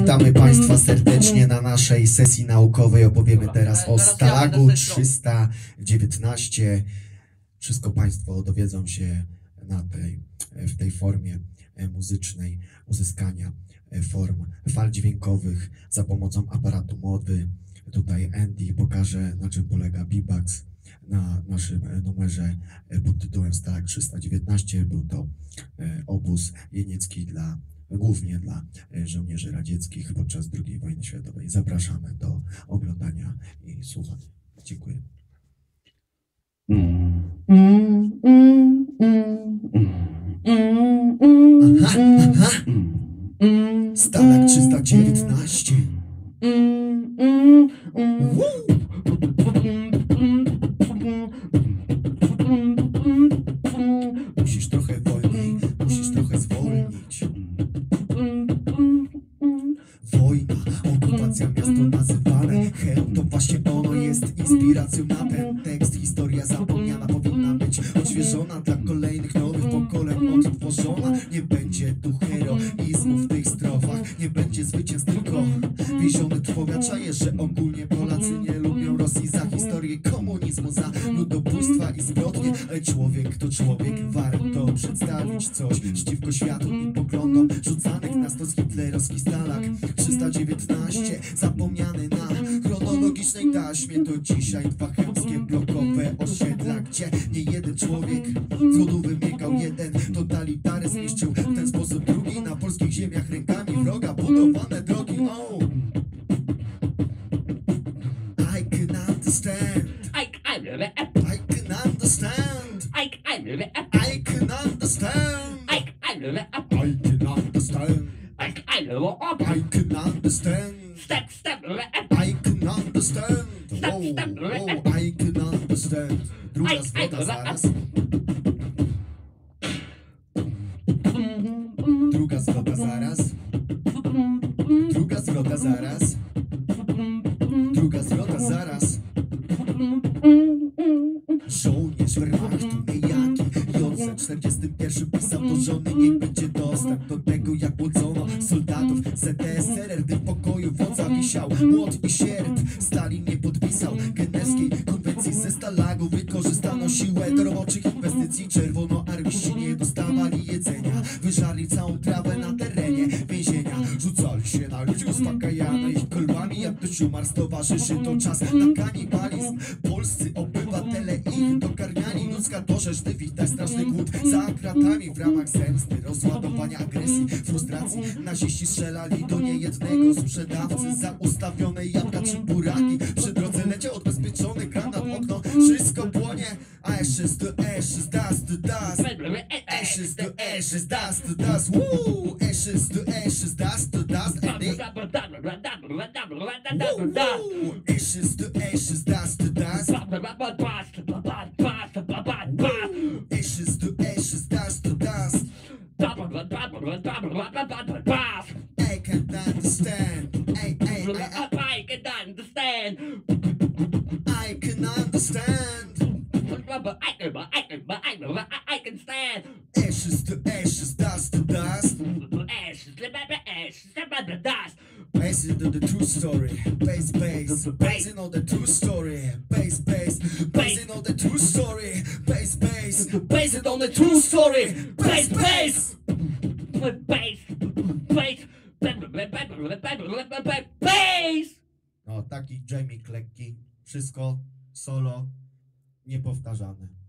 Witamy Państwa serdecznie na naszej sesji naukowej. Opowiemy teraz o Stalagu 319. Wszystko Państwo dowiedzą się na tej, w tej formie e, muzycznej uzyskania e, form fal dźwiękowych za pomocą aparatu mowy. Tutaj Andy pokaże na czym polega B-Bax na naszym e, numerze e, pod tytułem Stalag 319. Był to e, obóz jeniecki dla głównie dla e, żołnierzy radzieckich podczas II wojny światowej. Zapraszamy do oglądania i słuchania. Dziękuję. Aha, aha. Stalag 319. Woo! Wojna, okupacja, miasto nazywane Hell to właśnie ono jest inspiracją na ten tekst. Historia zapomniana powinna być odświeżona Dla kolejnych nowych pokoleń. Odtworzona Nie będzie tu heroizmu w tych strofach. Nie będzie zwycięstw tylko więziony trwoga Czaję, że ogólnie Polacy nie lubią Rosji za historię komunizmu Za człowiek to człowiek, warto przedstawić coś. Przeciwko światu i poglądom rzucanych na stos hitlerowski stalak. 319, zapomniany na chronologicznej taśmie. To dzisiaj dwa blokowe osiedla Gdzie nie jeden człowiek z głodu wymiegał Jeden totalitaryzm niszczył w ten sposób drugi Na polskich ziemiach rękami wroga budowane drogi. Oh. I can understand I, I, I, I, I can understand. I, I, I can understand. Step, step, I can understand. Wow, wow, I can understand. Druga zwrota zaraz Druga zwrota zaraz Druga zwrota zaraz Druga zwrota zaraz Żołnierz będzie dostęp do tego jak łodzono Soldatów. ZSRR Gdy w pokoju wodza wisiał Młot i sierp. Stalin nie podpisał Genewskiej konwencji. Ze Stalagu Wykorzystano siłę do roboczych inwestycji. Czerwonoarmiści nie dostawali jedzenia. Wyżarli całą trawę na terenie więzienia. Rzucali się na ludzi uspokajane ich kolbami. Jak ktoś umarł stowarzyszy to czas na kanibalizm. Polscy obywatele ich dokarmiali. Ludzka to rzecz, gdy widać straszny głód Za kratami w ramach zemsty Rozładowania agresji, frustracji. Naziści strzelali do niejednego sprzedawcy Za ustawione jabłka czy buraki. Przy drodze leciał odbezpieczony granat okno Wszystko płonie. Ashes to ashes, dust to dust. Ashes to ashes, dust to dust. Woo! Ashes to ashes, dust to dust. And it Woo! Ashes to ashes, dust understand. Ay, ay, ay, ay, I can understand. I can understand. I can, I can, I can, I can stand. Ashes to ashes, dust to dust. Ashes, ashes, the dust. Based on the true story Base, base Basing on the true story Base, base Basing on the true story Base, base Based on the true story Base, base bass. No, taki jamik lekki Wszystko solo Niepowtarzane